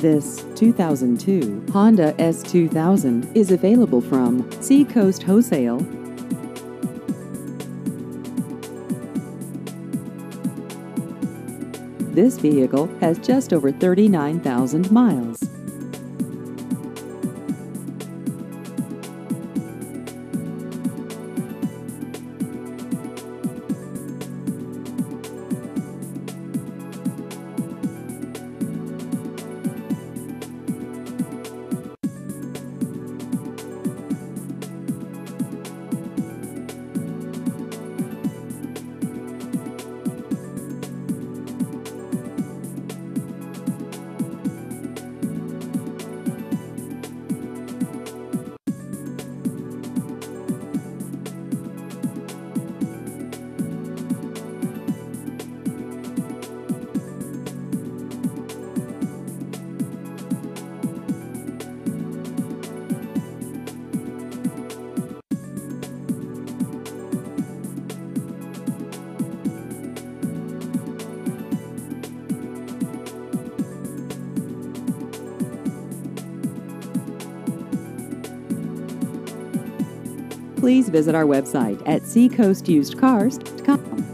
This 2002 Honda S2000 is available from Seacoast Wholesale. This vehicle has just over 39,000 miles. Please visit our website at seacoastusedcars.com.